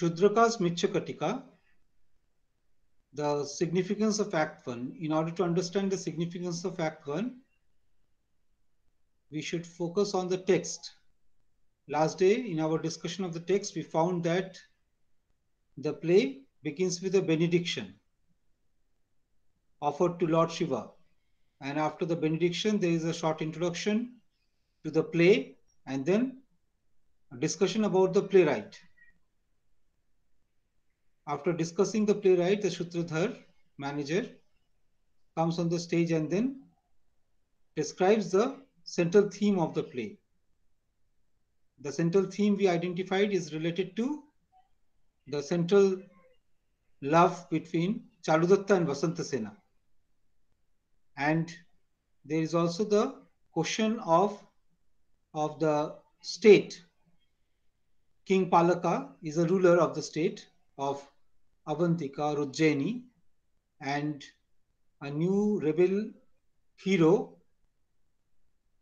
Shudraka's Mrichchhakatika, the significance of Act 1. In order to understand the significance of Act 1, we should focus on the text. Last day, in our discussion of the text, we found that the play begins with a benediction offered to Lord Shiva. And after the benediction, there is a short introduction to the play and then a discussion about the playwright. After discussing the playwright, the Sutradhar manager comes on the stage and then describes the central theme of the play. The central theme we identified is related to the central love between Charudatta and Vasantasena. And there is also the question of, of the state. King Palaka is a ruler of the state of Avantika, Rujjani, and a new rebel hero,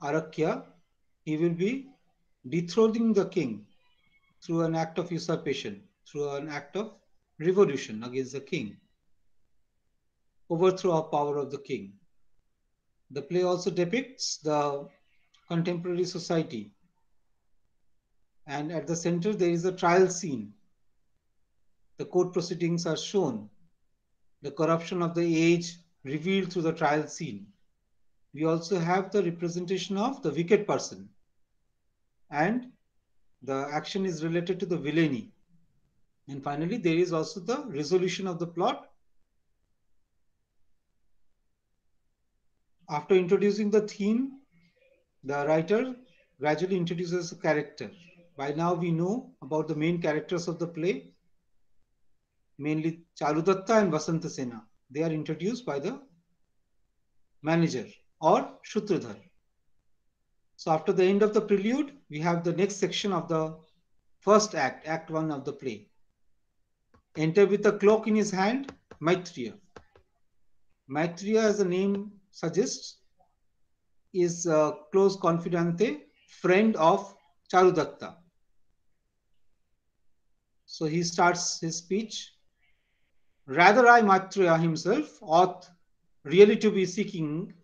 Aryaka, he will be dethroning the king through an act of usurpation, through an act of revolution against the king, overthrow of power of the king. The play also depicts the contemporary society. And at the center, there is a trial scene. The court proceedings are shown. The corruption of the age revealed through the trial scene. We also have the representation of the wicked person. And the action is related to the villainy. And finally, there is also the resolution of the plot. After introducing the theme, the writer gradually introduces the character. By now, we know about the main characters of the play, mainly Charudatta and Vasantasena. They are introduced by the manager or Sutradhar. So after the end of the prelude, we have the next section of the first act, act one of the play. Enter with a cloak in his hand, Maitreya. Maitreya, as the name suggests, is a close confidante, friend of Charudatta. So he starts his speech. Rather, I, Maitreya himself, ought really to be seeking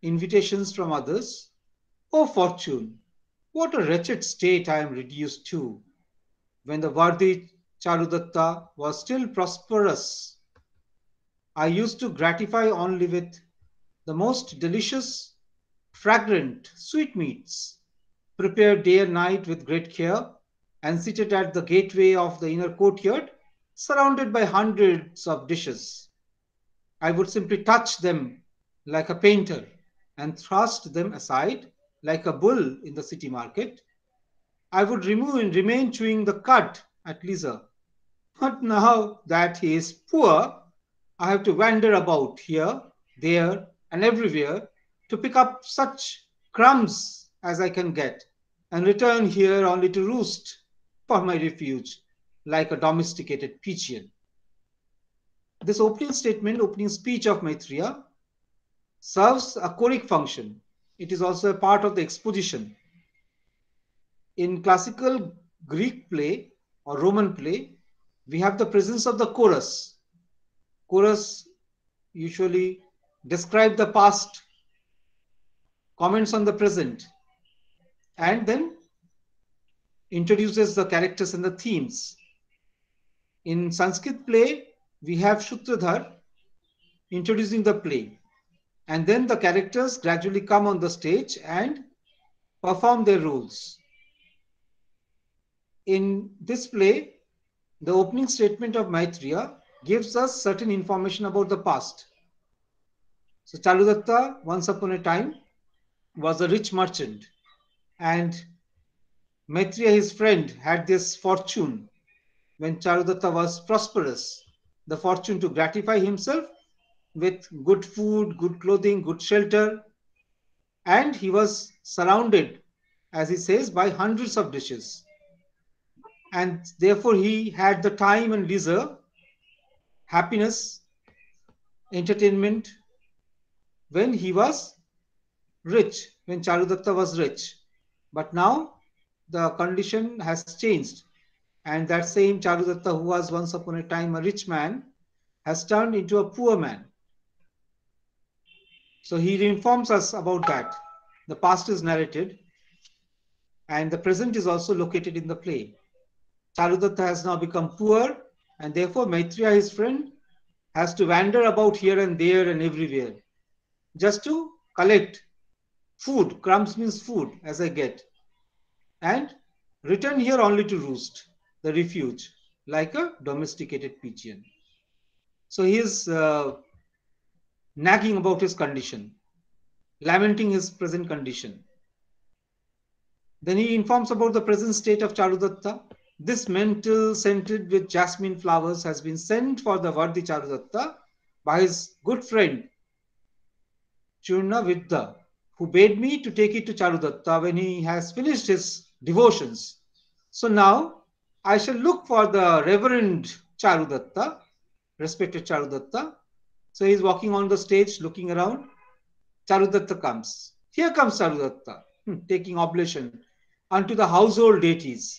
invitations from others. O fortune, what a wretched state I am reduced to when the worthy Charudatta was still prosperous. I used to gratify only with the most delicious, fragrant sweetmeats, prepared day and night with great care, and seated at the gateway of the inner courtyard, surrounded by hundreds of dishes. I would simply touch them like a painter and thrust them aside like a bull in the city market. I would remove and remain chewing the cud at leisure but now that he is poor, I have to wander about here, there, and everywhere to pick up such crumbs as I can get and return here only to roost for my refuge like a domesticated pigeon. This opening statement, opening speech of Maitreya, serves a choric function. It is also a part of the exposition. In classical Greek play or Roman play, we have the presence of the chorus. Chorus usually describe the past, comments on the present, and then introduces the characters and the themes. In Sanskrit play, we have Sutradhar introducing the play. And then the characters gradually come on the stage and perform their roles. In this play, the opening statement of Maitreya gives us certain information about the past. So Charudatta, once upon a time, was a rich merchant, and Maitreya, his friend, had this fortune when Charudatta was prosperous, the fortune to gratify himself with good food, good clothing, good shelter, and he was surrounded, as he says, by hundreds of dishes and therefore he had the time and leisure, happiness, entertainment when he was rich, when Charudatta was rich. But now the condition has changed. And that same Charudatta, who was once upon a time a rich man, has turned into a poor man. So he informs us about that. The past is narrated, and the present is also located in the play. Charudatta has now become poor, and therefore Maitreya, his friend, has to wander about here and there and everywhere just to collect food. Crumbs means food, as I get, and return here only to roost, the refuge, like a domesticated pigeon. So he is uh, nagging about his condition, lamenting his present condition. Then he informs about the present state of Charudatta. This mantle scented with jasmine flowers has been sent for the worthy Charudatta by his good friend Churna Vidya, who bade me to take it to Charudatta when he has finished his devotions. So now I shall look for the Reverend Charudatta, respected Charudatta, so he's walking on the stage, looking around. Charudatta comes. Here comes Charudatta, hmm, taking oblation unto the household deities.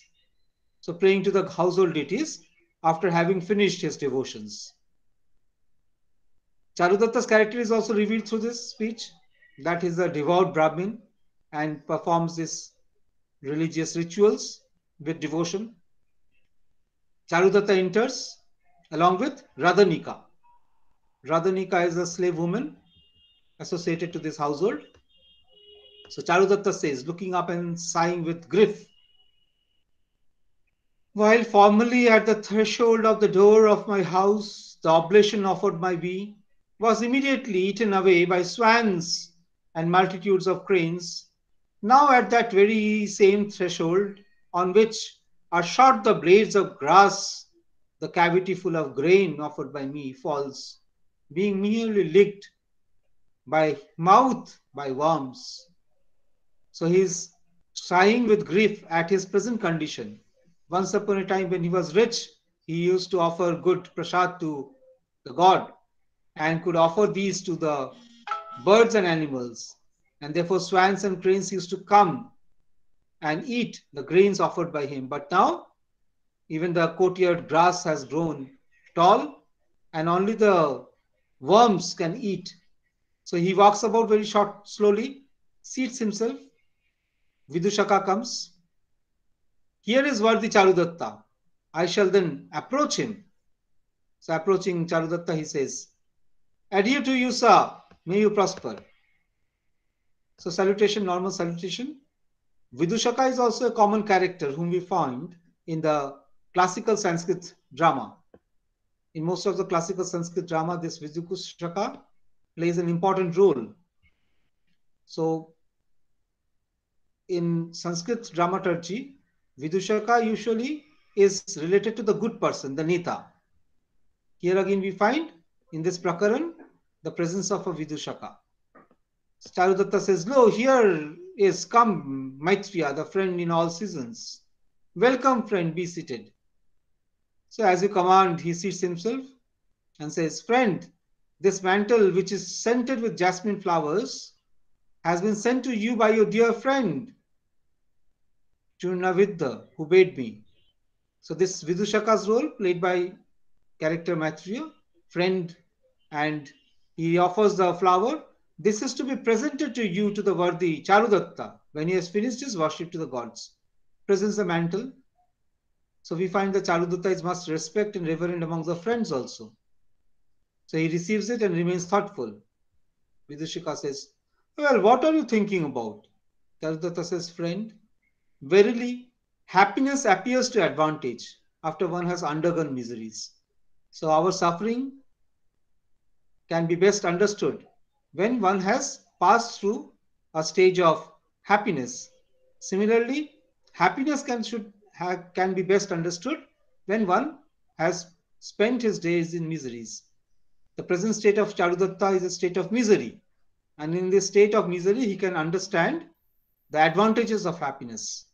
So praying to the household deities after having finished his devotions. Charudatta's character is also revealed through this speech. That he's a devout Brahmin and performs his religious rituals with devotion. Charudatta enters along with Radhanika. Radhanika is a slave woman associated to this household. So Charudatta says, looking up and sighing with grief, while formerly at the threshold of the door of my house, the oblation offered by me was immediately eaten away by swans and multitudes of cranes. Now at that very same threshold on which are shot the blades of grass, the cavity full of grain offered by me falls being merely licked by mouth by worms. So he's sighing with grief at his present condition. Once upon a time, when he was rich, he used to offer good prasad to the god and could offer these to the birds and animals. And therefore, swans and cranes used to come and eat the grains offered by him. But now, even the courtyard grass has grown tall, and only the worms can eat. So he walks about very short, slowly, seats himself. Vidushaka comes. Here is Vardi Charudatta. I shall then approach him. So approaching Charudatta, he says, Adieu to you, sir. May you prosper. So salutation, normal salutation. Vidushaka is also a common character whom we find in the classical Sanskrit drama in most of the classical Sanskrit drama, this Vidushaka plays an important role. So, in Sanskrit dramaturgy, Vidushaka usually is related to the good person, the Neta. Here again, we find in this Prakaran the presence of a Vidushaka. Charudatta says, no, here is come Maitreya, the friend in all seasons. Welcome, friend, be seated. So as you command, he seats himself and says, Friend, this mantle which is scented with jasmine flowers has been sent to you by your dear friend, Churnavidya, who bade me. So this Vidushaka's role played by character Maitreya, friend, and he offers the flower. This is to be presented to you to the worthy Charudatta when he has finished his worship to the gods. Presents the mantle so we find that Charudatta is much respect and reverend among the friends also. So he receives it and remains thoughtful. Vidushaka says, Well, what are you thinking about? Charudatta says, Friend, verily, happiness appears to advantage after one has undergone miseries. So our suffering can be best understood when one has passed through a stage of happiness. Similarly, happiness can should have, can be best understood when one has spent his days in miseries. The present state of Charudatta is a state of misery. And in this state of misery, he can understand the advantages of happiness.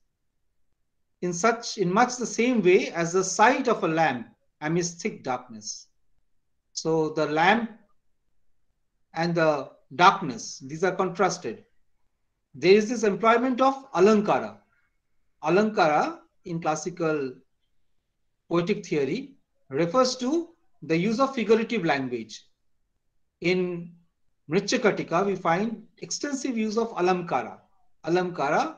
In such, in much the same way as the sight of a lamp amidst thick darkness. So the lamp and the darkness, these are contrasted. There is this employment of alankara. Alankara in classical poetic theory refers to the use of figurative language. In Mrichchhakatika, we find extensive use of alamkara. Alamkara,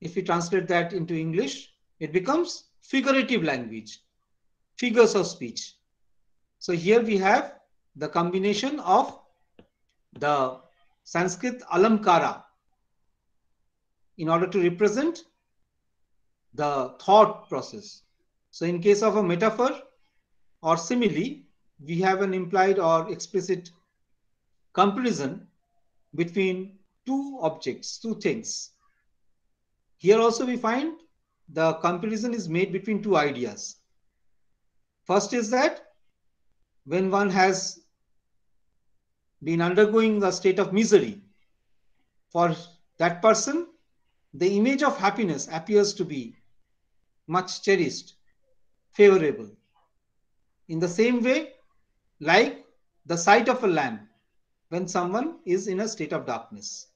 if we translate that into English, it becomes figurative language, figures of speech. So here we have the combination of the Sanskrit alamkara in order to represent the thought process. So in case of a metaphor or simile, we have an implied or explicit comparison between two objects, two things. Here also we find the comparison is made between two ideas. First is that when one has been undergoing a state of misery, for that person, the image of happiness appears to be much cherished, favorable. In the same way, like the sight of a lamp when someone is in a state of darkness.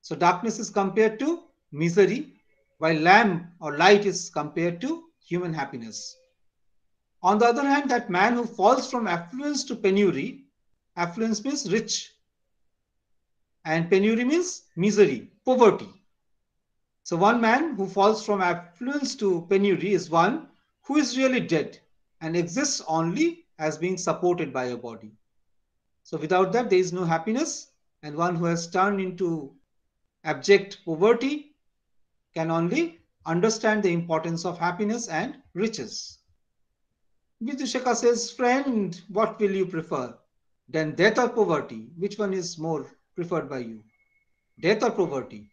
So darkness is compared to misery, while lamp or light is compared to human happiness. On the other hand, that man who falls from affluence to penury, affluence means rich, and penury means misery, poverty. So one man who falls from affluence to penury is one who is really dead and exists only as being supported by a body. So without that, there is no happiness. And one who has turned into abject poverty can only understand the importance of happiness and riches. Vidushaka says, friend, what will you prefer? Then death or poverty? Which one is more preferred by you? Death or poverty?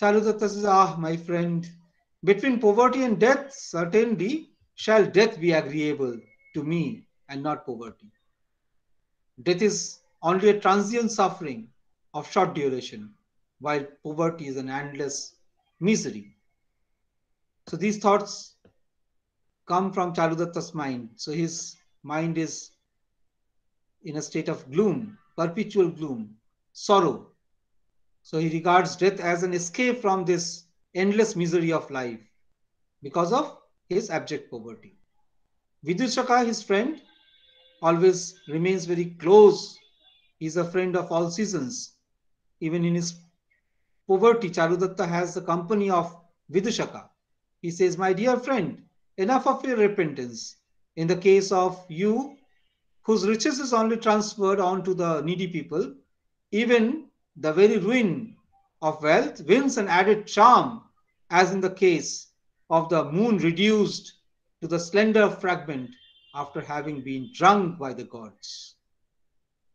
Charudatta says, ah, my friend, between poverty and death, certainly shall death be agreeable to me and not poverty. Death is only a transient suffering of short duration, while poverty is an endless misery. So these thoughts come from Charudatta's mind. So his mind is in a state of gloom, perpetual gloom, sorrow. So he regards death as an escape from this endless misery of life because of his abject poverty. Vidushaka, his friend, always remains very close. He's a friend of all seasons. Even in his poverty, Charudatta has the company of Vidushaka. He says, My dear friend, enough of your repentance. In the case of you, whose riches is only transferred on to the needy people, even the very ruin of wealth wins an added charm, as in the case of the moon reduced to the slender fragment after having been drunk by the gods.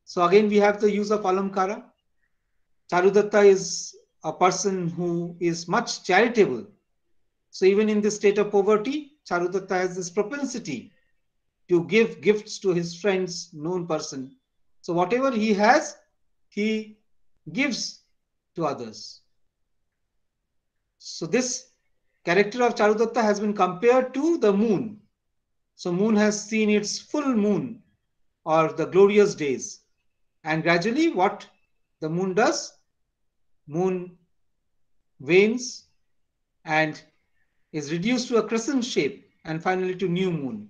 So again, we have the use of alamkara. Charudatta is a person who is much charitable. So even in this state of poverty, Charudatta has this propensity to give gifts to his friends, known person. So whatever he has, he gives to others. So this character of Charudatta has been compared to the moon. So moon has seen its full moon or the glorious days. And gradually what the moon does, moon wanes and is reduced to a crescent shape and finally to new moon.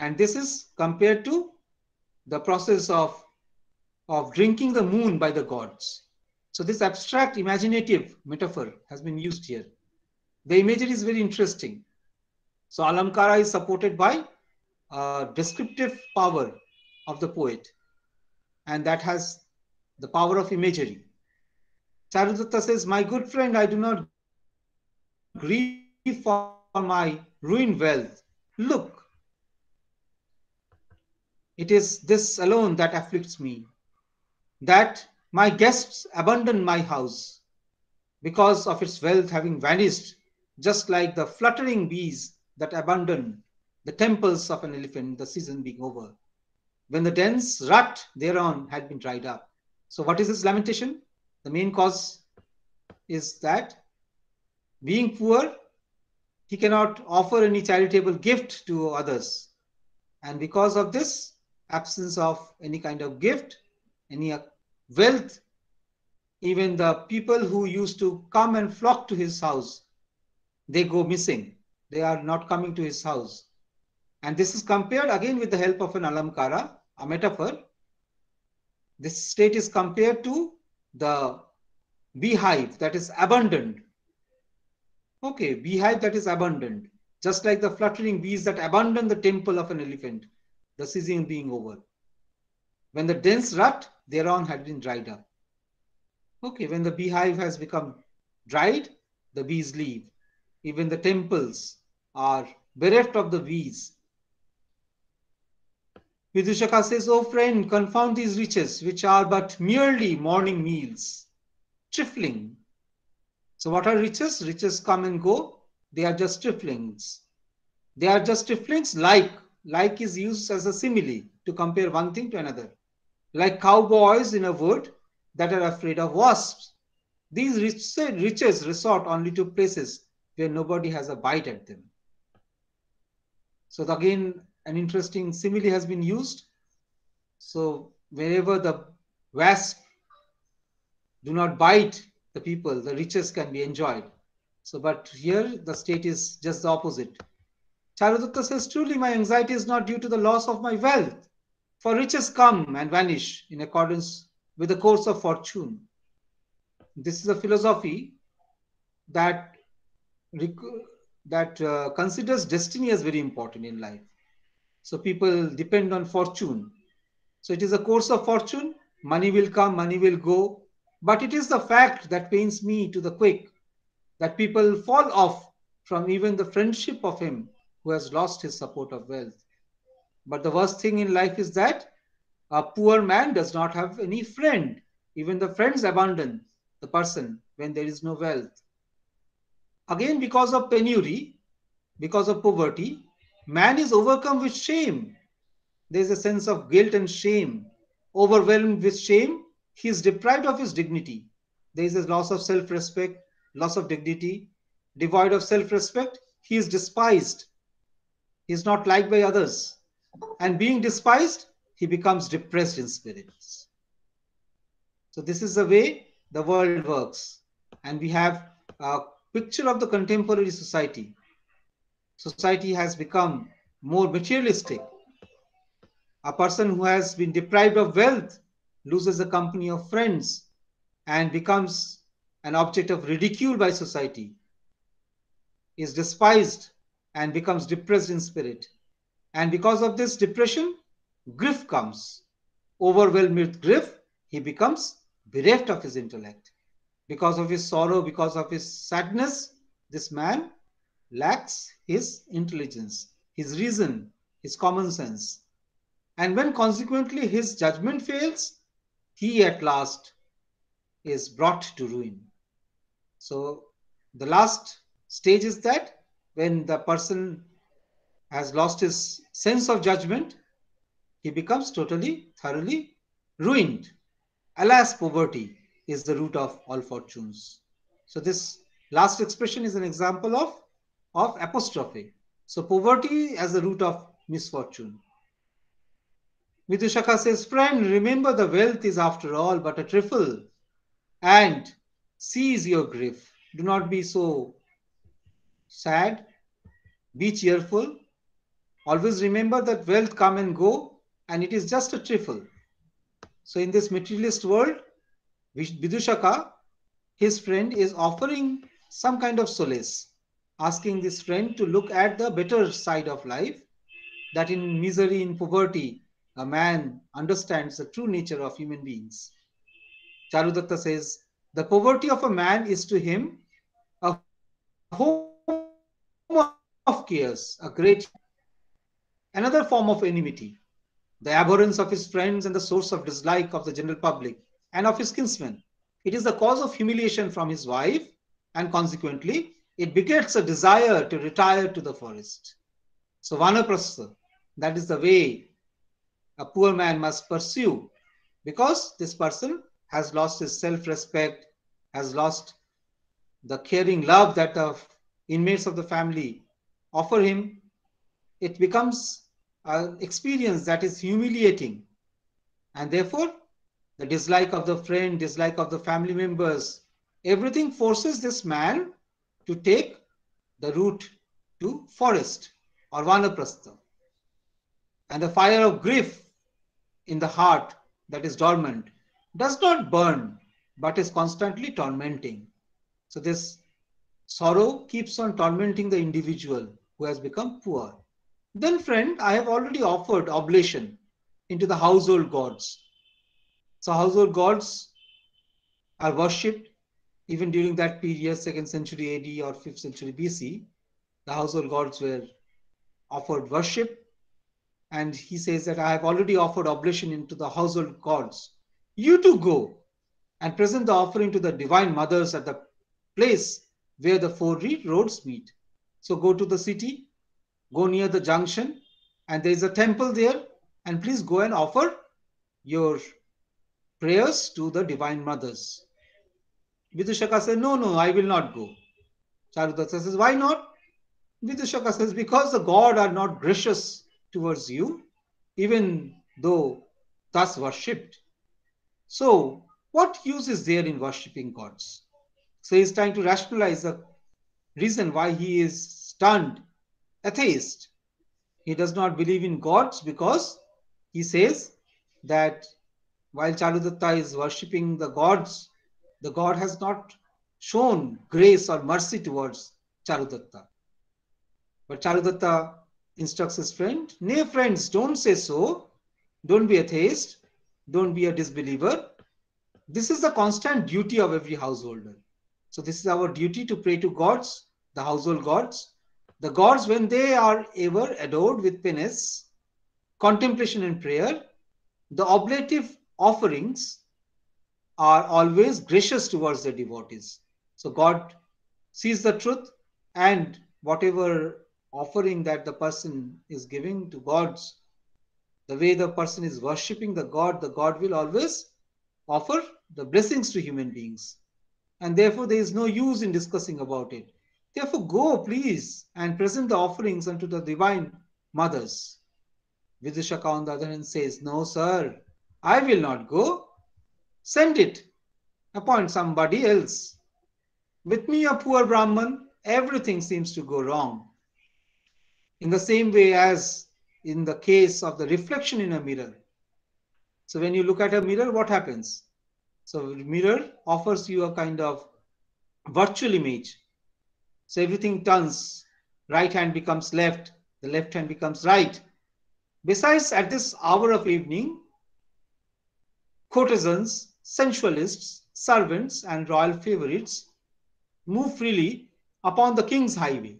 And this is compared to the process of, of drinking the moon by the gods. So this abstract imaginative metaphor has been used here. The imagery is very interesting. So Alamkara is supported by uh, descriptive power of the poet, and that has the power of imagery. Charudatta says, My good friend, I do not grieve for my ruined wealth. Look, it is this alone that afflicts me, that my guests abandon my house because of its wealth having vanished, just like the fluttering bees that abandon the temples of an elephant, the season being over, when the dense rut thereon had been dried up. So, what is this lamentation? The main cause is that being poor, he cannot offer any charitable gift to others. And because of this absence of any kind of gift, any uh, wealth, even the people who used to come and flock to his house, they go missing. They are not coming to his house And this is compared again with the help of an alamkara, a metaphor. This state is compared to the beehive that is abandoned. Okay, beehive that is abandoned, just like the fluttering bees that abandon the temple of an elephant, the season being over. When the dense rut thereon had been dried up. Okay, when the beehive has become dried, the bees leave. Even the temples are bereft of the bees. Vidushaka says, O friend, confound these riches, which are but merely morning meals, trifling. So, what are riches? Riches come and go, they are just triflings. They are just triflings, like. Like is used as a simile to compare one thing to another. Like cowboys in a wood that are afraid of wasps. These riches resort only to places where nobody has a bite at them. So again, an interesting simile has been used. So wherever the wasp do not bite the people, the riches can be enjoyed. So, but here the state is just the opposite. Charudatta says, truly my anxiety is not due to the loss of my wealth, for riches come and vanish in accordance with the course of fortune. This is a philosophy that that uh, considers destiny as very important in life. So people depend on fortune. So it is a course of fortune. Money will come, money will go. But it is the fact that pains me to the quick that people fall off from even the friendship of him who has lost his support of wealth. But the worst thing in life is that a poor man does not have any friend. Even the friends abandon the person when there is no wealth. Again, because of penury, because of poverty, man is overcome with shame. There is a sense of guilt and shame. Overwhelmed with shame, he is deprived of his dignity. There is a loss of self respect, loss of dignity. Devoid of self respect, he is despised. He is not liked by others. And being despised, he becomes depressed in spirits. So, this is the way the world works. And we have a picture of the contemporary society. Society has become more materialistic. A person who has been deprived of wealth loses the company of friends and becomes an object of ridicule by society, is despised and becomes depressed in spirit. And because of this depression, grief comes. Overwhelmed with grief, he becomes bereft of his intellect. Because of his sorrow, because of his sadness, this man lacks his intelligence, his reason, his common sense. And when consequently his judgment fails, he at last is brought to ruin. So the last stage is that when the person has lost his sense of judgment, he becomes totally, thoroughly ruined. Alas, poverty is the root of all fortunes. So this last expression is an example of, of apostrophe. So poverty as the root of misfortune. Vidushaka says, friend, remember the wealth is after all but a trifle and seize your grief. Do not be so sad. Be cheerful. Always remember that wealth come and go and it is just a trifle. So in this materialist world, Vidushaka, his friend, is offering some kind of solace, asking this friend to look at the better side of life, that in misery, in poverty, a man understands the true nature of human beings. Charudatta says, the poverty of a man is to him a home of cares, a great, another form of enmity, the abhorrence of his friends and the source of dislike of the general public and of his kinsmen. It is the cause of humiliation from his wife, and consequently, it begets a desire to retire to the forest. So, vanaprastha, that is the way a poor man must pursue because this person has lost his self respect, has lost the caring love that the inmates of the family offer him. It becomes an experience that is humiliating. And therefore, the dislike of the friend, dislike of the family members, everything forces this man to take the route to forest or vanaprastha. And the fire of grief in the heart that is dormant does not burn, but is constantly tormenting. So this sorrow keeps on tormenting the individual who has become poor. Then, friend, I have already offered oblation into the household gods. So, household gods are worshipped even during that period, second century AD or fifth century BC. The household gods were offered worship. And he says that I have already offered oblation into the household gods. You too go and present the offering to the divine mothers at the place where the four roads meet. So go to the city, go near the junction, and there is a temple there. And please go and offer your prayers to the divine mothers. Vidushaka says, No, no, I will not go. Charudatta says, Why not? Vidushaka says, Because the God are not gracious towards you, even though thus worshipped. So, what use is there in worshipping gods? So, he's trying to rationalize the reason why he is stunned, atheist. He does not believe in gods because he says that while Charudatta is worshipping the gods the God has not shown grace or mercy towards Charudatta. But Charudatta instructs his friend, Nay, friends, don't say so. Don't be atheist. Don't be a disbeliever. This is the constant duty of every householder. So, this is our duty to pray to gods, the household gods. The gods, when they are ever adored with penance, contemplation, and prayer, the oblative offerings are always gracious towards the devotees. So God sees the truth and whatever offering that the person is giving to gods, the way the person is worshipping the God, the God will always offer the blessings to human beings. And therefore, there is no use in discussing about it. Therefore, go, please, and present the offerings unto the divine mothers. Vidushaka, on the other hand, says, No, sir, I will not go. Send it. Appoint somebody else. With me, a poor Brahman, everything seems to go wrong. In the same way as in the case of the reflection in a mirror. So when you look at a mirror, what happens? So mirror offers you a kind of virtual image. So everything turns, right hand becomes left, the left hand becomes right. Besides, at this hour of evening, courtesans sensualists, servants, and royal favorites move freely upon the king's highway.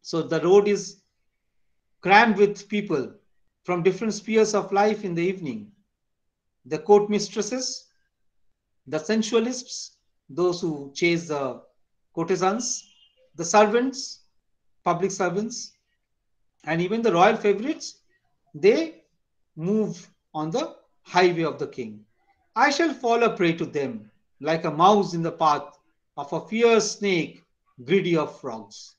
So the road is crammed with people from different spheres of life in the evening. The court mistresses, the sensualists, those who chase the courtesans, the servants, public servants, and even the royal favorites, they move on the highway of the king. I shall fall a prey to them, like a mouse in the path of a fierce snake, greedy of frogs.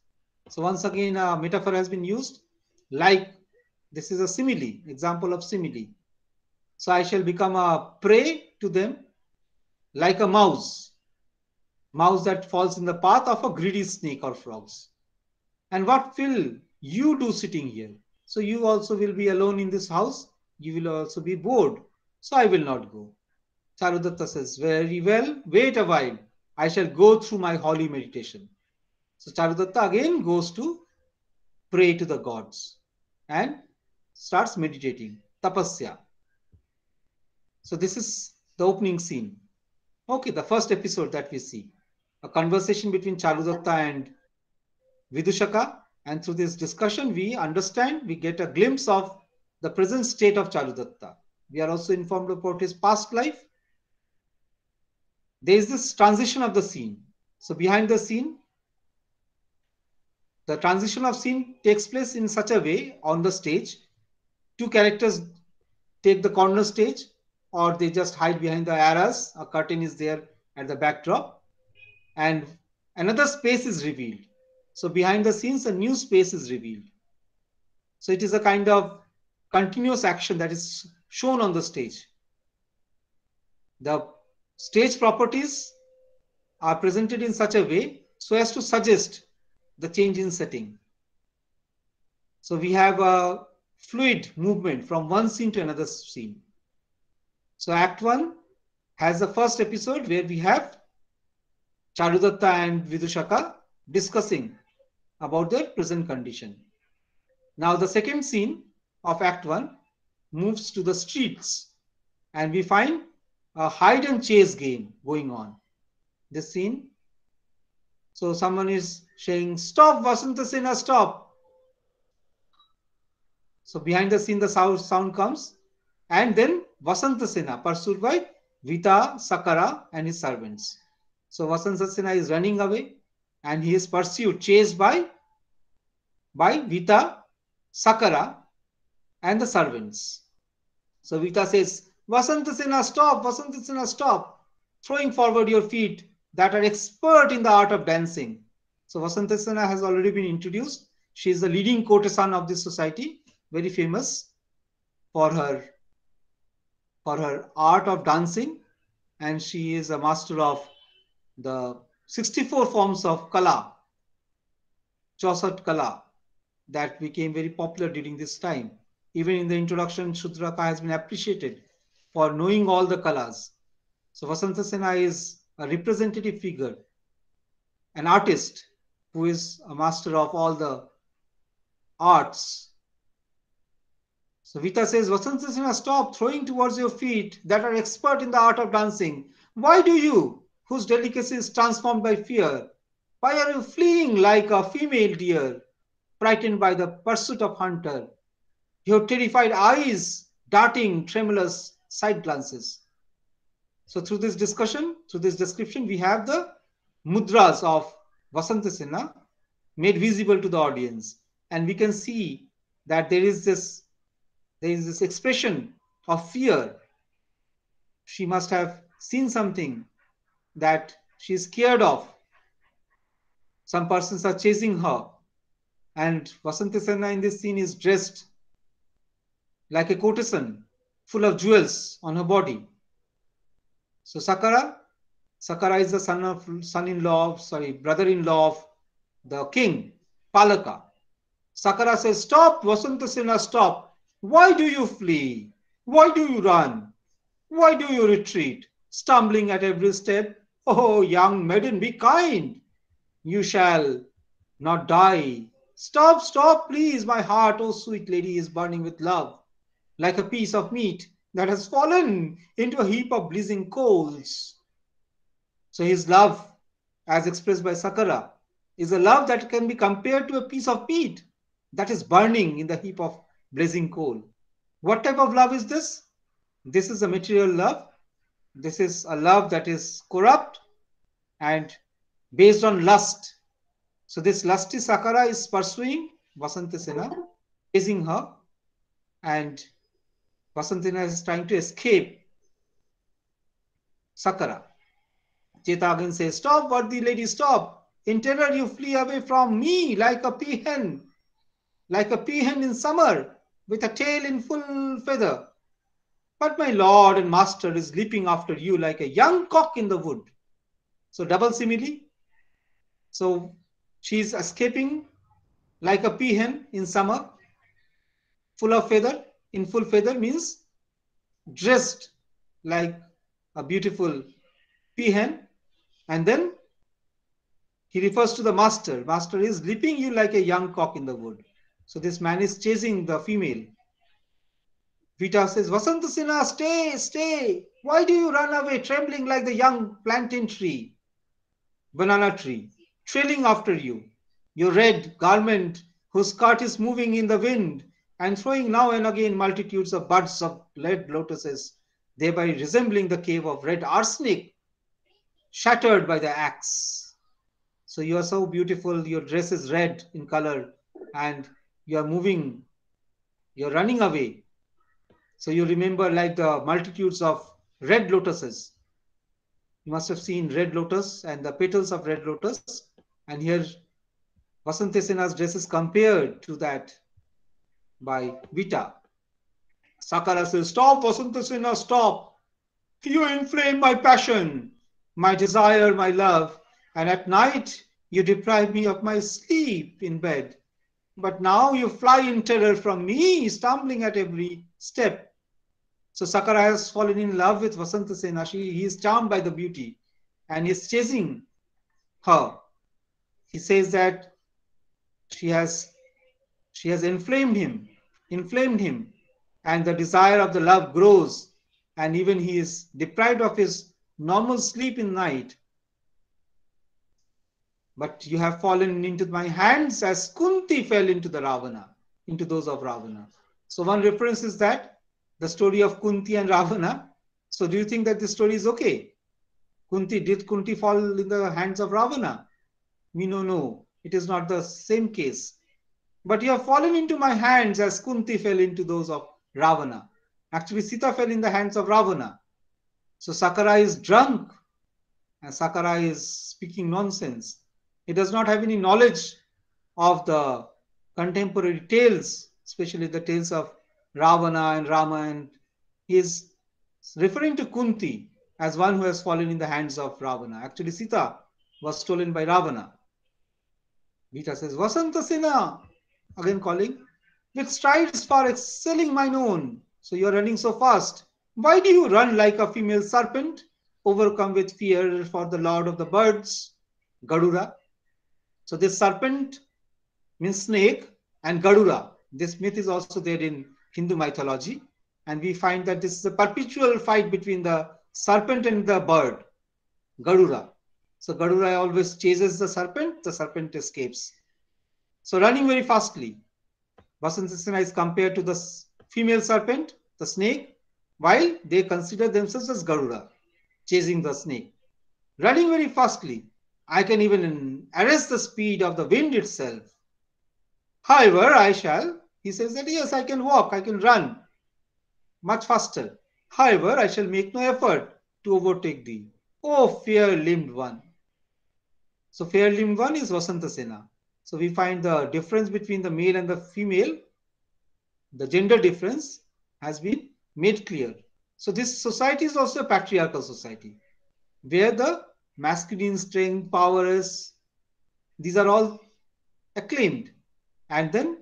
So once again, a metaphor has been used, like this is a simile, example of simile. So I shall become a prey to them, like a mouse, mouse that falls in the path of a greedy snake or frogs. And what will you do sitting here? So you also will be alone in this house. You will also be bored. So I will not go. Charudatta says, Very well, wait a while. I shall go through my holy meditation. So Charudatta again goes to pray to the gods and starts meditating. Tapasya. So this is the opening scene. Okay, the first episode that we see. A conversation between Charudatta and Vidushaka. And through this discussion, we understand, we get a glimpse of the present state of Charudatta. We are also informed about his past life there is this transition of the scene. So behind the scene, the transition of scene takes place in such a way on the stage. Two characters take the corner stage or they just hide behind the arras. A curtain is there at the backdrop and another space is revealed. So behind the scenes, a new space is revealed. So it is a kind of continuous action that is shown on the stage. The Stage properties are presented in such a way so as to suggest the change in setting. So we have a fluid movement from one scene to another scene. So Act 1 has the first episode where we have Charudatta and Vidushaka discussing about their present condition. Now the second scene of Act 1 moves to the streets and we find a hide and chase game going on. This scene. So someone is saying, stop Vasanta Sena, stop. So behind the scene, the sound, sound comes and then Vasanta Sena pursued by Vita, Sakara and his servants. So Vasanta Sena is running away and he is pursued, chased by, by Vita, Sakara and the servants. So Vita says, Vasanta Sena, stop, Vasanta Sena, stop, throwing forward your feet that are expert in the art of dancing. So Vasanta Sena has already been introduced. She is the leading courtesan of this society, very famous for her for her art of dancing and she is a master of the 64 forms of kala, Chaussat kala, that became very popular during this time. Even in the introduction, Shudraka has been appreciated for knowing all the kalas. So Vasanta Sena is a representative figure, an artist who is a master of all the arts. So Vita says, Vasanta Sena, stop throwing towards your feet that are expert in the art of dancing. Why do you, whose delicacy is transformed by fear, why are you fleeing like a female deer, frightened by the pursuit of hunter? Your terrified eyes darting tremulous side glances. So through this discussion, through this description, we have the mudras of Vasanta Sena made visible to the audience. And we can see that there is this there is this expression of fear. She must have seen something that she is scared of. Some persons are chasing her. And Vasanta Sena in this scene is dressed like a courtesan, full of jewels on her body. So Sakara, Sakara is the son of son-in-law, sorry, brother-in-law of the king, Palaka. Sakara says, Stop, Vasanta Sena, stop. Why do you flee? Why do you run? Why do you retreat, stumbling at every step? Oh, young maiden, be kind. You shall not die. Stop, stop, please. My heart, oh sweet lady, is burning with love like a piece of meat that has fallen into a heap of blazing coals. So his love, as expressed by Sakara, is a love that can be compared to a piece of meat that is burning in the heap of blazing coal. What type of love is this? This is a material love. This is a love that is corrupt and based on lust. So this lusty Sakara is pursuing Vasanta Sena, chasing her, and Vasantina is trying to escape Sakara. Cheta says, Stop, worthy lady, stop. In terror, you flee away from me like a peahen, like a peahen in summer, with a tail in full feather. But my lord and master is leaping after you like a young cock in the wood. So, double simile. So, she's escaping like a peahen in summer, full of feather, in full feather means dressed like a beautiful peahen and then he refers to the master master is leaping you like a young cock in the wood so this man is chasing the female. Vita says vasanta sena stay stay. Why do you run away trembling like the young plantain tree banana tree trailing after you? Your red garment whose skirt is moving in the wind and throwing now and again multitudes of buds of red lotuses, thereby resembling the cave of red arsenic, shattered by the axe. So you are so beautiful, your dress is red in color, and you are moving, you're running away. So you remember like the multitudes of red lotuses. You must have seen red lotus and the petals of red lotus. And here Vasanta Sena's dress is compared to that by Vita. Sakara says, Stop, Vasantasena, stop. You inflame my passion, my desire, my love, and at night you deprive me of my sleep in bed. But now you fly in terror from me, stumbling at every step. So Sakara has fallen in love with Vasanta Sena. She, he is charmed by the beauty and is chasing her. He says that she has she has inflamed him, inflamed him, and the desire of the love grows, and even he is deprived of his normal sleep in night. But you have fallen into my hands as Kunti fell into the Ravana, into those of Ravana. So one reference is that the story of Kunti and Ravana. So do you think that this story is okay? Kunti, did Kunti fall in the hands of Ravana? We know no, it is not the same case. But you have fallen into my hands as Kunti fell into those of Ravana. Actually, Sita fell in the hands of Ravana. So Sakara is drunk and Sakara is speaking nonsense. He does not have any knowledge of the contemporary tales, especially the tales of Ravana and Rama, and he is referring to Kunti as one who has fallen in the hands of Ravana. Actually, Sita was stolen by Ravana. Vita says, Vasanta again calling, with strides far excelling mine own. So you are running so fast. Why do you run like a female serpent, overcome with fear for the lord of the birds, Garuda? So this serpent means snake and Garuda. This myth is also there in Hindu mythology. And we find that this is a perpetual fight between the serpent and the bird, Garuda. So Garuda always chases the serpent, the serpent escapes. So running very fastly. Vasanta is compared to the female serpent, the snake, while they consider themselves as Garuda, chasing the snake. Running very fastly, I can even arrest the speed of the wind itself. However, I shall, he says that yes, I can walk, I can run much faster. However, I shall make no effort to overtake thee. O fair-limbed one. So fair-limbed one is Vasanta Sena. So we find the difference between the male and the female, the gender difference has been made clear. So this society is also a patriarchal society where the masculine strength, powers, these are all acclaimed. And then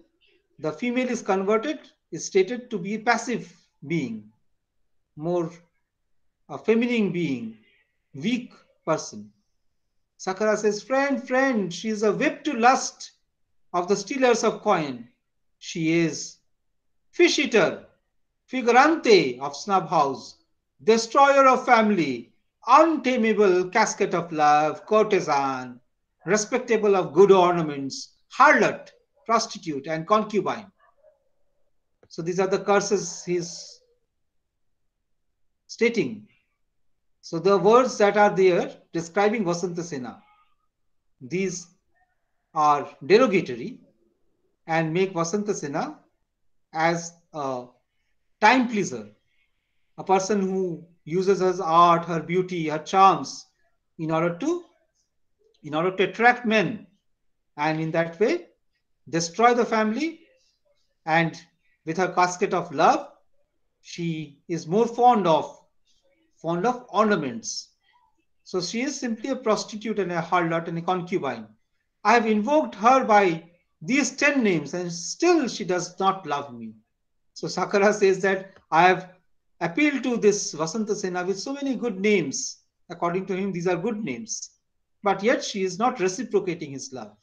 the female is converted, is stated to be a passive being, more a feminine being, weak person. Sakara says, Friend, friend, she is a whip to lust of the stealers of coin. She is fish eater, figurante of snub house, destroyer of family, untamable casket of love, courtesan, respectable of good ornaments, harlot, prostitute, and concubine. So these are the curses he's stating. So the words that are there describing Vasanta Sena, these are derogatory and make Vasanta Sena as a time pleaser, a person who uses her art, her beauty, her charms in order to in order to attract men and in that way destroy the family and with her casket of love she is more fond of fond of ornaments. So she is simply a prostitute and a harlot and a concubine. I have invoked her by these 10 names and still she does not love me. So Sakara says that I have appealed to this Vasanta Sena with so many good names. According to him, these are good names. But yet she is not reciprocating his love.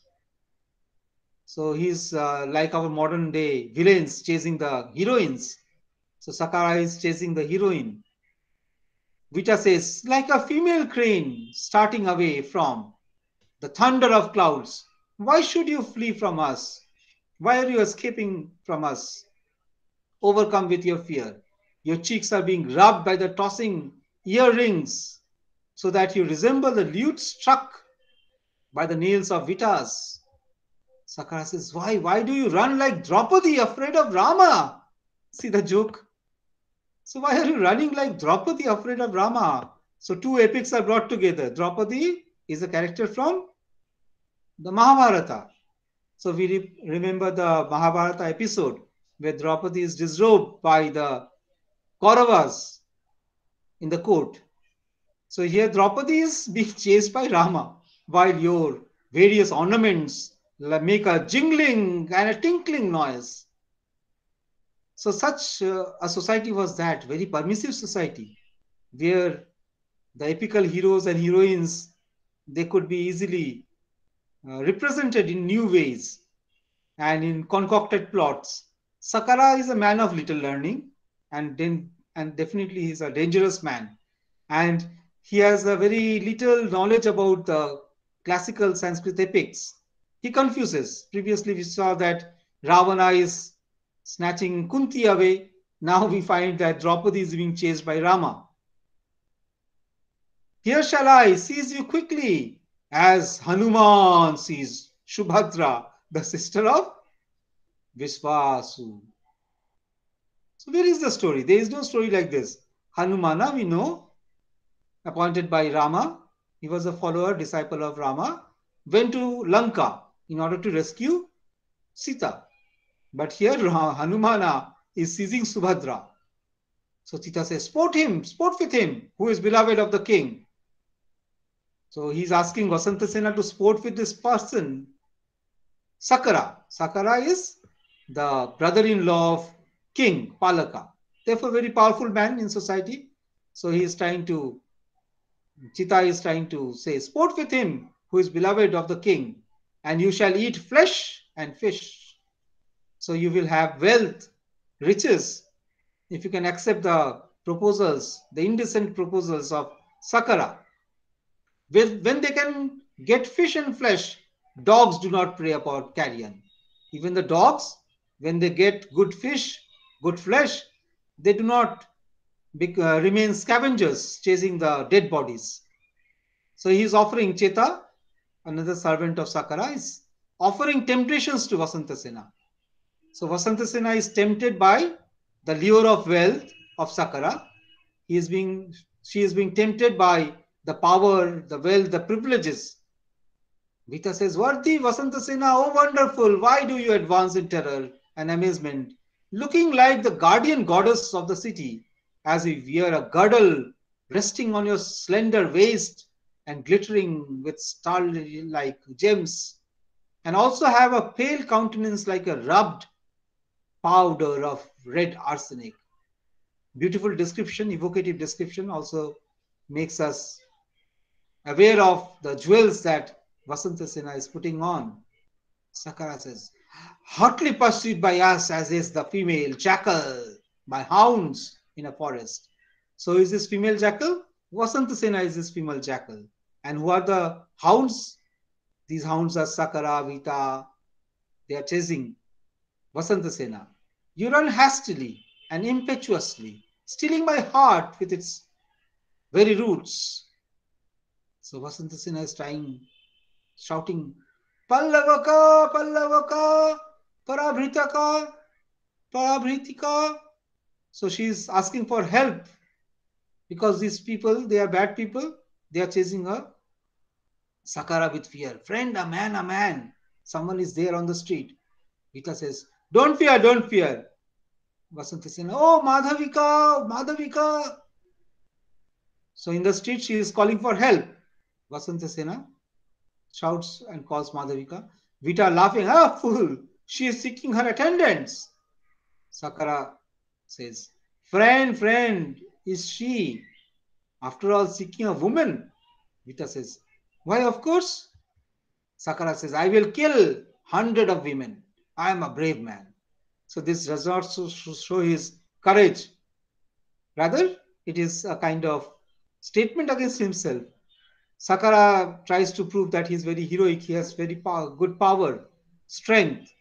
So he's uh, like our modern day villains chasing the heroines. So Sakara is chasing the heroine. Vita says, like a female crane starting away from the thunder of clouds. Why should you flee from us? Why are you escaping from us? Overcome with your fear. Your cheeks are being rubbed by the tossing earrings so that you resemble the lute struck by the nails of Vitas. Sakara says, Why? Why do you run like Draupadi, afraid of Rama? See the joke? So why are you running like Draupadi afraid of Rama? So two epics are brought together. Draupadi is a character from the Mahabharata. So we re remember the Mahabharata episode where Draupadi is disrobed by the Kauravas in the court. So here Draupadi is being chased by Rama while your various ornaments make a jingling and a tinkling noise. So such uh, a society was that, very permissive society, where the epical heroes and heroines, they could be easily uh, represented in new ways and in concocted plots. Sakara is a man of little learning and then and definitely he's a dangerous man. And he has a very little knowledge about the classical Sanskrit epics. He confuses. Previously, we saw that Ravana is snatching Kunti away. Now we find that Draupadi is being chased by Rama. Here shall I seize you quickly, as Hanuman sees Subhadra, the sister of Visvasu. So where is the story? There is no story like this. Hanumana, we know, appointed by Rama, he was a follower, disciple of Rama, went to Lanka in order to rescue Sita. But here Hanumana is seizing Subhadra. So Sita says, sport him, sport with him, who is beloved of the king. So he's asking Vasantasena to sport with this person. Sakara. Sakara is the brother-in-law of king Palaka. Therefore, very powerful man in society. So he is trying to, Cheta is trying to say, sport with him who is beloved of the king, and you shall eat flesh and fish. So you will have wealth, riches, if you can accept the proposals, the indecent proposals of Sakara when they can get fish and flesh, dogs do not prey upon carrion. Even the dogs, when they get good fish, good flesh, they do not be, uh, remain scavengers chasing the dead bodies. So he is offering Cheta, another servant of Sakara, is offering temptations to Vasantasena. So Vasantasena is tempted by the lure of wealth of Sakara. He is being, she is being tempted by the power, the wealth, the privileges. Vita says, Worthy Vasantasena, oh wonderful, why do you advance in terror and amazement, looking like the guardian goddess of the city, as if wear a girdle resting on your slender waist and glittering with star-like gems, and also have a pale countenance like a rubbed powder of red arsenic. Beautiful description, evocative description also makes us aware of the jewels that Vasantasena is putting on. Sakara says, hotly pursued by us as is the female jackal by hounds in a forest. So is this female jackal? Vasantasena is this female jackal. And who are the hounds? These hounds are Sakara, Vita. They are chasing Vasantasena. You run hastily and impetuously, stealing my heart with its very roots. So Vasantasena is trying, shouting, Pallavaka, Pallavaka, Parabhritaka, Parabhritika. So she is asking for help because these people, they are bad people. They are chasing her. Sakara with fear. Friend, a man, a man. Someone is there on the street. Vita says, Don't fear, don't fear. Vasantasena, Oh, Madhavika, Madhavika. So in the street, she is calling for help. Vasantasena shouts and calls Madhavika. Vita laughing, ah, fool, she is seeking her attendants. Sakara says, friend, friend, is she? After all, seeking a woman. Vita says, why, of course. Sakara says, I will kill hundred of women. I am a brave man. So this does not show his courage. Rather, it is a kind of statement against himself Sakara tries to prove that he's very heroic. He has very power, good power, strength.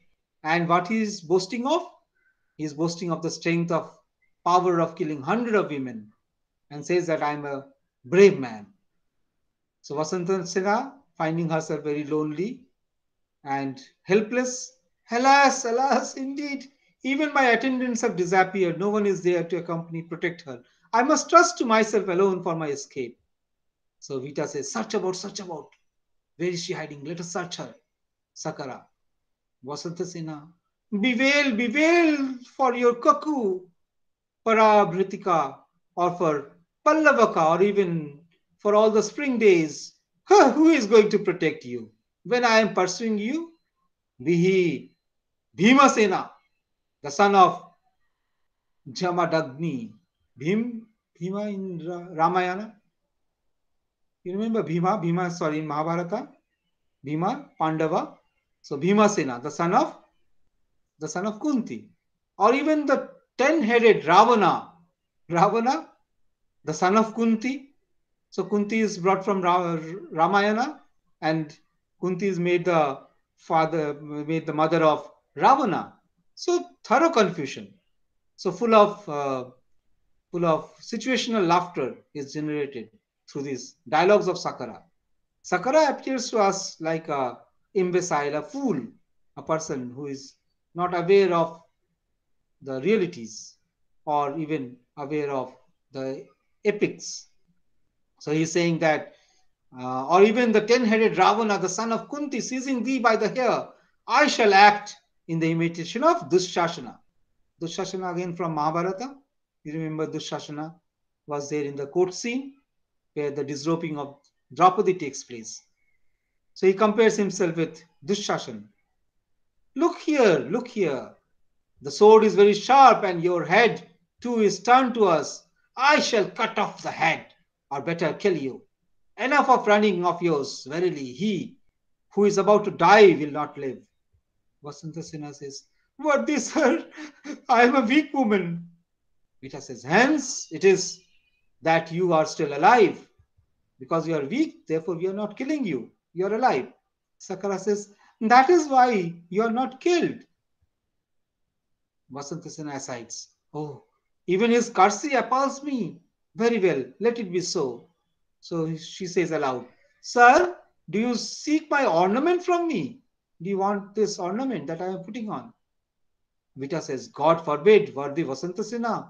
And what he's boasting of? He's boasting of the strength of power of killing hundred of women and says that I'm a brave man. So Vasantasena, finding herself very lonely and helpless, alas, alas, indeed, even my attendants have disappeared. No one is there to accompany, protect her. I must trust to myself alone for my escape. So Vita says, search about, search about. Where is she hiding? Let us search her. Sakara. Vasantasena. Bewail, bewail for your kaku, Parabhritika, or for Pallavaka, or even for all the spring days. Huh, who is going to protect you? When I am pursuing you, Vihi Bhimasena, the son of Jamadagni. Bhim, Bhima in Ramayana. You remember Bhima? Bhima, sorry, in Mahabharata. Bhima, Pandava. So Bhimasena, the son of the son of Kunti. Or even the ten-headed Ravana. Ravana, the son of Kunti. So Kunti is brought from Ramayana and Kunti is made the father, made the mother of Ravana. So thorough confusion. So full of uh, full of situational laughter is generated through these dialogues of Sakara. Sakara appears to us like a imbecile, a fool, a person who is not aware of the realities or even aware of the epics. So he's saying that, uh, or even the ten headed Ravana, the son of Kunti, seizing thee by the hair, I shall act in the imitation of Dushashana. Dushashana again from Mahabharata. You remember Dushashana was there in the court scene where the disrobing of Draupadi takes place. So he compares himself with Dushashan. Look here, look here. The sword is very sharp, and your head too is turned to us. I shall cut off the head, or better kill you. Enough of running of yours. Verily, he who is about to die will not live. Vasanta Vasantasena says, What this, sir? I am a weak woman. Vita says, Hence it is that you are still alive. Because you are weak, therefore we are not killing you. You are alive. Sakara says, That is why you are not killed. Vasantasena aside, Oh, even his courtesy appalls me. Very well, let it be so. So she says aloud, Sir, do you seek my ornament from me? Do you want this ornament that I am putting on? Vita says, God forbid, worthy Vasantasena.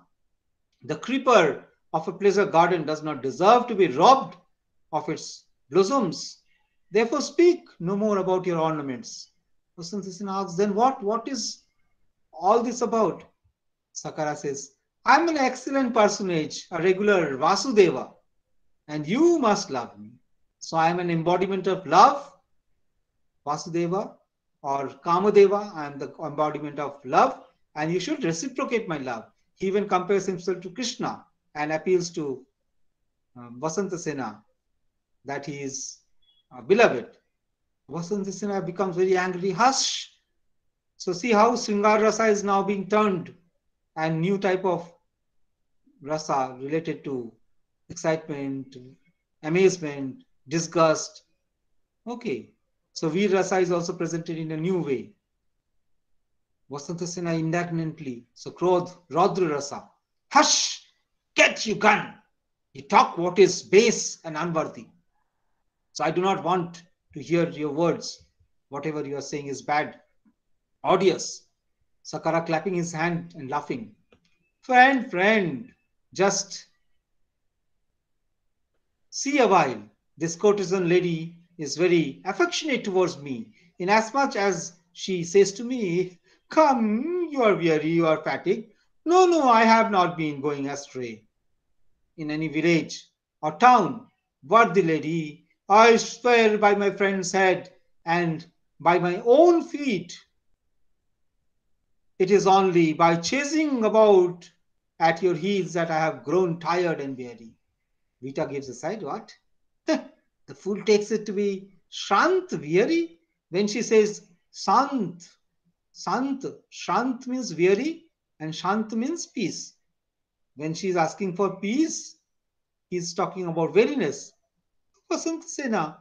The creeper of a pleasure garden does not deserve to be robbed of its blossoms. Therefore, speak no more about your ornaments. Vasantasena asks, Then what? What is all this about? Sakara says, I'm an excellent personage, a regular Vasudeva, and you must love me. So I am an embodiment of love, Vasudeva, or Kamadeva. I am the embodiment of love, and you should reciprocate my love. He even compares himself to Krishna and appeals to um, Vasantasena that he is uh, beloved. Vasantasena becomes very angry. Hush! So see how Sringar Rasa is now being turned and new type of rasa related to excitement, amazement, disgust. Okay. So Veer Rasa is also presented in a new way. Vasanta Sena indignantly. So Krodh, Raudra Rasa. Hush! Get you gun! You talk what is base and unworthy. So I do not want to hear your words. Whatever you are saying is bad. Odious. Sakara clapping his hand and laughing. Friend, friend, just see a while. This courtesan lady is very affectionate towards me, inasmuch as she says to me, Come, you are weary, you are fatigued. No, no, I have not been going astray. In any village or town, worthy lady, I swear by my friend's head and by my own feet. It is only by chasing about at your heels that I have grown tired and weary. Vita gives a side, what? the fool takes it to be Shant, weary, when she says Sant. Sant, Shant means weary and Shant means peace. When she is asking for peace, he's talking about weariness. Vasanta Sena.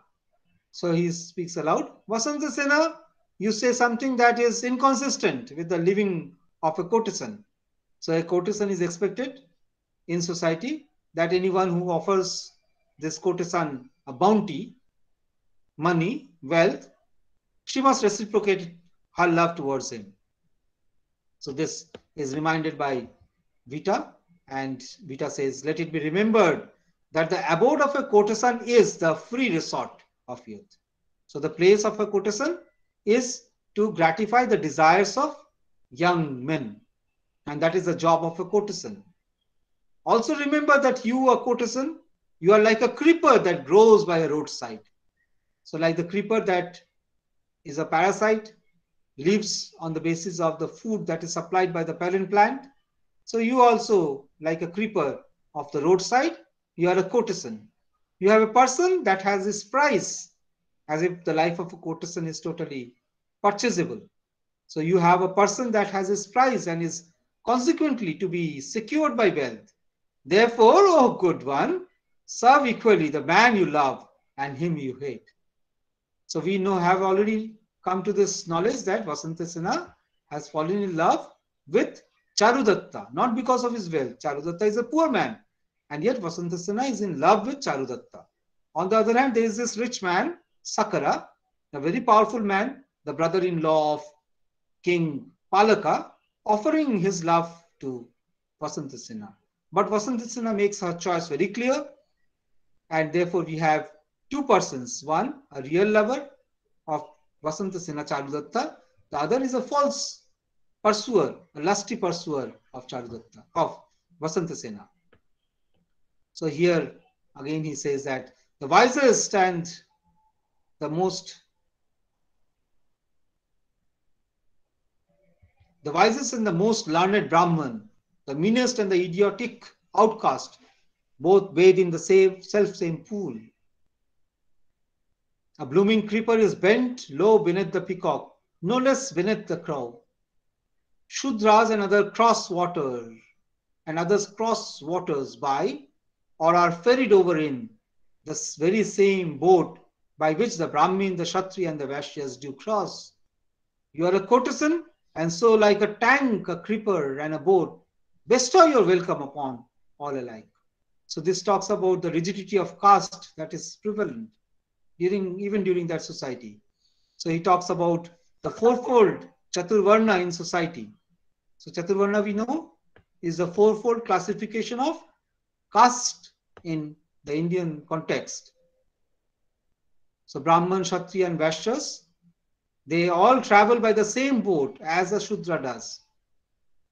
So he speaks aloud. Vasanta Sena, you say something that is inconsistent with the living of a courtesan. So a courtesan is expected in society that anyone who offers this courtesan a bounty, money, wealth, she must reciprocate her love towards him. So this is reminded by Vita, and Vita says, Let it be remembered that the abode of a courtesan is the free resort of youth. So the place of a courtesan is to gratify the desires of young men. And that is the job of a courtesan. Also remember that you, a courtesan, you are like a creeper that grows by a roadside. So like the creeper that is a parasite lives on the basis of the food that is supplied by the parent plant. So you also, like a creeper of the roadside, you are a courtesan. You have a person that has his price, as if the life of a courtesan is totally purchasable. So you have a person that has his price and is consequently to be secured by wealth. Therefore, O oh good one, serve equally the man you love and him you hate. So we know have already come to this knowledge that Vasantasena has fallen in love with Charudatta, not because of his wealth. Charudatta is a poor man, and yet Vasantasena is in love with Charudatta. On the other hand, there is this rich man, Sakara, a very powerful man, the brother-in-law of King Palaka, offering his love to Vasantasena. But Vasantasena makes her choice very clear, and therefore we have two persons. One, a real lover of Vasantasena Charudatta. The other is a false pursuer, a lusty pursuer of Charudatta, of Vasanta Sena. So here again he says that the wisest and the most the wisest and the most learned Brahman, the meanest and the idiotic outcast, both bathe in the same self same pool. A blooming creeper is bent low beneath the peacock, no less beneath the crow. Shudras and other cross water and others cross waters by or are ferried over in the very same boat by which the Brahmin, the Kshatriya, and the Vaishyas do cross. You are a courtesan, and so, like a tank, a creeper, and a boat, bestow your welcome upon all alike. So, this talks about the rigidity of caste that is prevalent during even during that society. So he talks about the fourfold Chaturvarna in society. So Chaturvarna we know is the fourfold classification of caste in the Indian context. So Brahman, Kshatriya and Vaishyas, they all travel by the same boat as a Shudra does.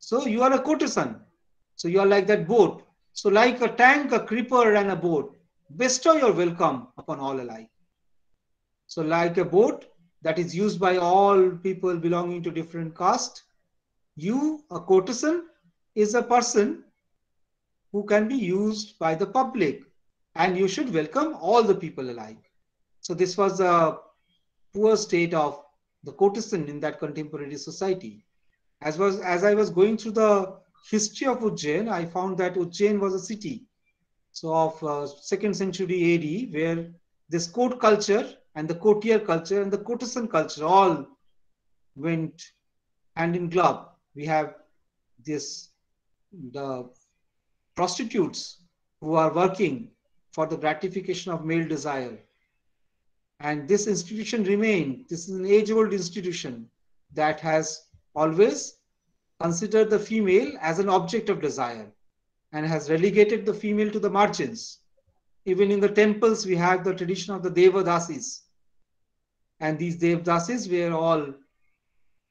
So you are a courtesan. So you are like that boat. So like a tank, a creeper and a boat, bestow your welcome upon all alike. So like a boat that is used by all people belonging to different caste, you, a courtesan, is a person who can be used by the public and you should welcome all the people alike. So this was a poor state of the courtesan in that contemporary society. As was as I was going through the history of Ujjain, I found that Ujjain was a city, so of uh, second century AD, where this court culture and the courtier culture and the courtesan culture all went hand in glove. We have this the prostitutes who are working for the gratification of male desire. And this institution remained, this is an age-old institution that has always considered the female as an object of desire and has relegated the female to the margins. Even in the temples, we have the tradition of the Devadasis, and these Devdasis were all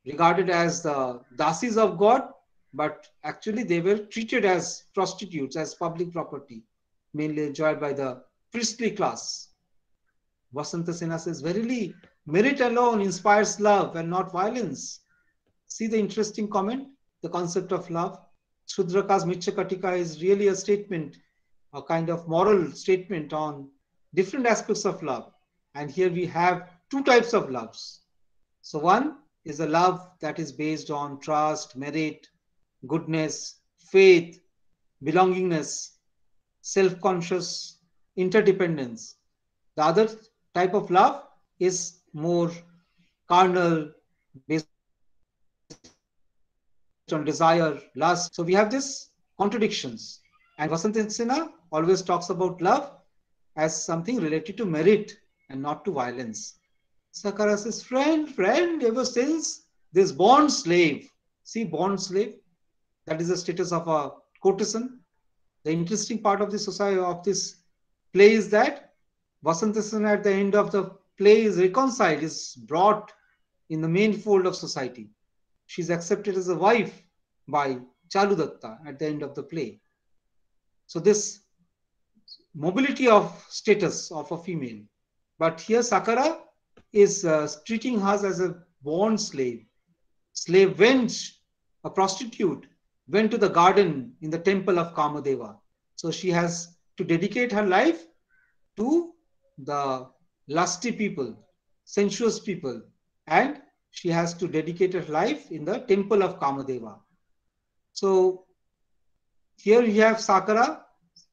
regarded as the dasis of God, but actually they were treated as prostitutes, as public property, mainly enjoyed by the priestly class. Vasantasena says, Verily, merit alone inspires love and not violence. See the interesting comment, the concept of love. Shudraka's Mrichchhakatika is really a statement, a kind of moral statement on different aspects of love. And here we have two types of loves. So one is a love that is based on trust, merit, goodness, faith, belongingness, self-conscious interdependence. The other type of love is more carnal, based on desire, lust. So we have these contradictions. And Vasantasena always talks about love as something related to merit and not to violence. Sakara says, friend, friend, ever since this bond slave, see bond slave, that is the status of a courtesan. The interesting part of the society of this play is that Vasantasena at the end of the play is reconciled, is brought in the main fold of society. She's accepted as a wife by Charudatta at the end of the play. So this mobility of status of a female. But here Sakara is uh, treating her as a born slave. slave went, a prostitute, went to the garden in the temple of Kamadeva. So she has to dedicate her life to the lusty people, sensuous people, and she has to dedicate her life in the temple of Kamadeva. So here you have Sakara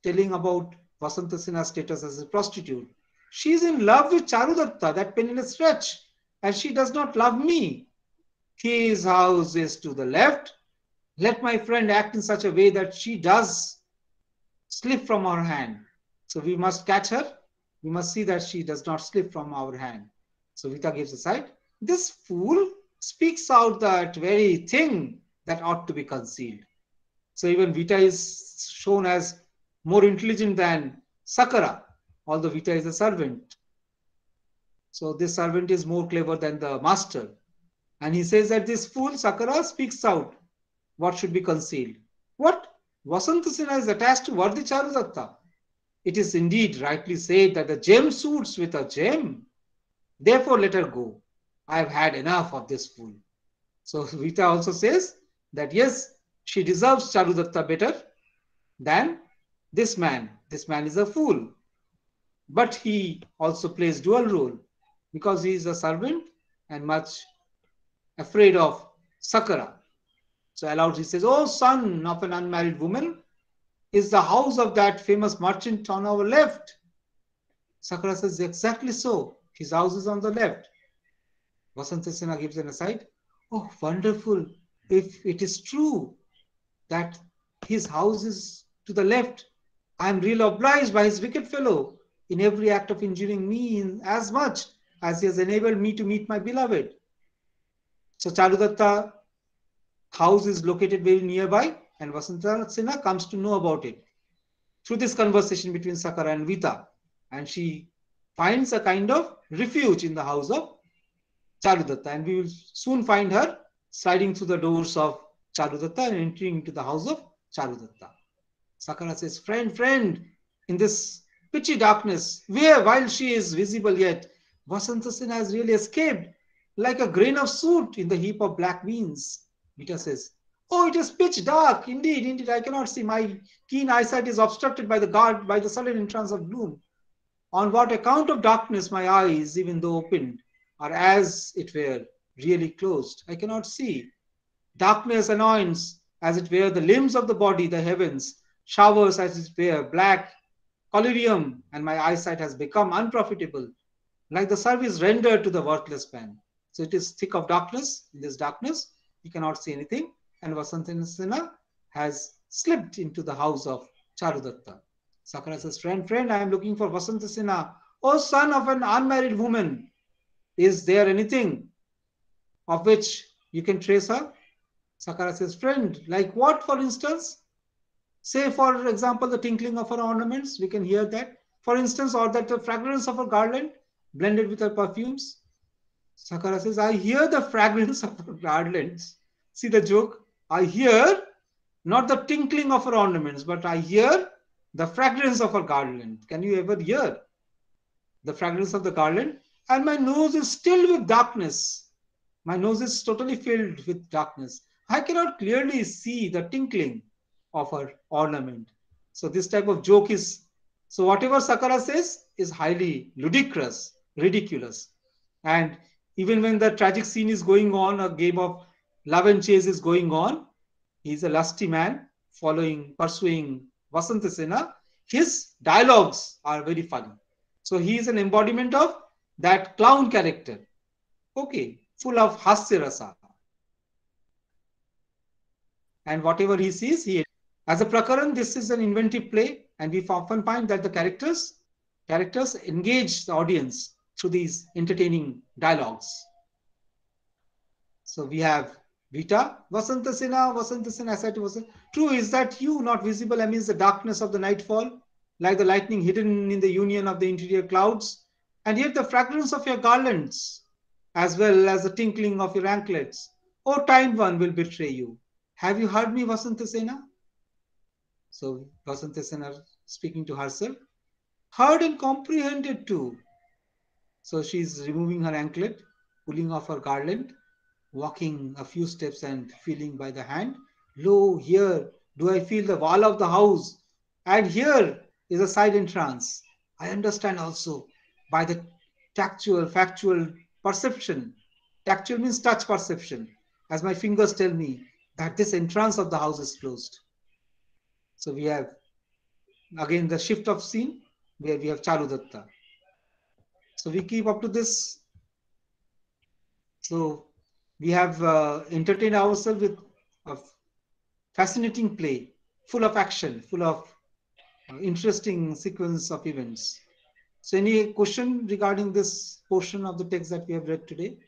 telling about Vasantasena's status as a prostitute. She is in love with Charudatta, that penniless wretch, and she does not love me. His house is to the left. Let my friend act in such a way that she does slip from our hand. So we must catch her. We must see that she does not slip from our hand. So Vita gives a side. This fool speaks out that very thing that ought to be concealed. So even Vita is shown as more intelligent than Sakara, although Vita is a servant. So this servant is more clever than the master. And he says that this fool Sakara speaks out what should be concealed. What? Vasantasena is attached to Vardi Charudatta. It is indeed rightly said that the gem suits with a gem. Therefore, let her go. I have had enough of this fool. So Vita also says that yes, she deserves Charudatta better than this man. This man is a fool. But he also plays dual role because he is a servant and much afraid of Sakara. So aloud he says, Oh, son of an unmarried woman, is the house of that famous merchant on our left? Sakara says, Exactly so. His house is on the left. Vasantasena gives an aside. Oh, wonderful. If it is true that his house is to the left, I am really obliged by his wicked fellow in every act of injuring me in as much as he has enabled me to meet my beloved. So Charudatta house is located very nearby and Vasantasena comes to know about it through this conversation between Sakara and Vita. And she finds a kind of refuge in the house of Charudatta. And we will soon find her sliding through the doors of Charudatta and entering into the house of Charudatta. Sakara says, Friend, friend, in this pitchy darkness, where while she is visible yet, Vasantasena has really escaped like a grain of soot in the heap of black beans. Vita says, Oh, it is pitch dark. Indeed, indeed, I cannot see. My keen eyesight is obstructed by the guard by the sudden entrance of gloom. On what account of darkness my eyes, even though opened, are as it were really closed. I cannot see. Darkness annoys, as it were, the limbs of the body, the heavens, showers as it were, black collyrium, and my eyesight has become unprofitable, like the service rendered to the worthless man. So it is thick of darkness. In this darkness, he cannot see anything. And Vasantasena has slipped into the house of Charudatta. Sakara says, Friend, friend, I am looking for Vasantasena. O son of an unmarried woman, is there anything of which you can trace her? Sakara says, Friend, like what, for instance? Say, for example, the tinkling of her ornaments, we can hear that. For instance, or that the fragrance of her garland blended with her perfumes. Sakara says, I hear the fragrance of her garlands. See the joke? I hear not the tinkling of her ornaments, but I hear the fragrance of her garland. Can you ever hear the fragrance of the garland? And my nose is still with darkness. My nose is totally filled with darkness. I cannot clearly see the tinkling of her ornament. So this type of joke is, so whatever Sakara says is highly ludicrous, ridiculous. And even when the tragic scene is going on, a game of love and chase is going on, he's a lusty man following, pursuing Vasantasena. His dialogues are very funny. So he is an embodiment of that clown character. Okay, full of hasya rasa. And whatever he sees, he as a prakaran, this is an inventive play, and we often find that the characters characters engage the audience through these entertaining dialogues. So we have Vita, Vasantasena, Vasantasena, I said was true is that you not visible amidst the darkness of the nightfall, like the lightning hidden in the union of the interior clouds, and yet the fragrance of your garlands, as well as the tinkling of your anklets, O time one will betray you. Have you heard me, Vasantasena? So Vasantasena speaking to herself, heard and comprehended too. So she's removing her anklet, pulling off her garland. walking a few steps and feeling by the hand. Lo, here do I feel the wall of the house, and here is a side entrance. I understand also by the tactual, factual perception. Tactual means touch perception, as my fingers tell me that this entrance of the house is closed. So we have again the shift of scene where we have Charudatta. So we keep up to this. So we have uh, entertained ourselves with a fascinating play, full of action, full of uh, interesting sequence of events. So any question regarding this portion of the text that we have read today?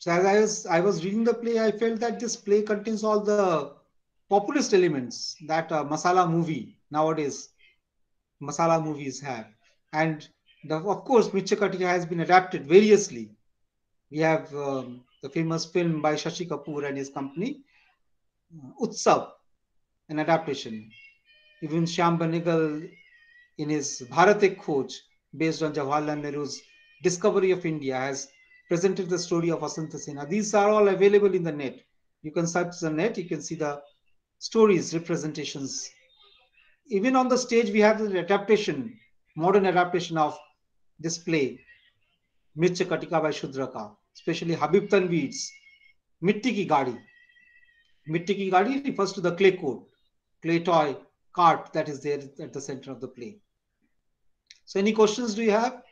So as I was I was reading the play, I felt that this play contains all the populist elements that a masala movie nowadays masala movies have. And the, of course, Mircha has been adapted variously. We have um, the famous film by Shashi Kapoor and his company, uh, Utsav, an adaptation. Even Shyam Benegal in his Bharat Ek Khoj, based on Jawaharlal Nehru's discovery of India, has presented the story of Asanta Sena. These are all available in the net. You can search the net, you can see the stories, representations even on the stage, we have the adaptation, modern adaptation of this play, Mrichchhakatika by Shudraka, especially Habib Tanveer's Mitti Ki Gadi. Mitti Ki Gadi refers to the clay coat, clay toy cart that is there at the center of the play. So, any questions do you have?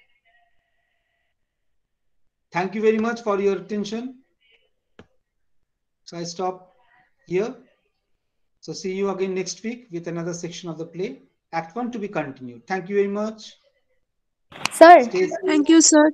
Thank you very much for your attention. So, I stop here. So see you again next week with another section of the play. Act 1 to be continued. Thank you very much. Sir. Thank you, sir.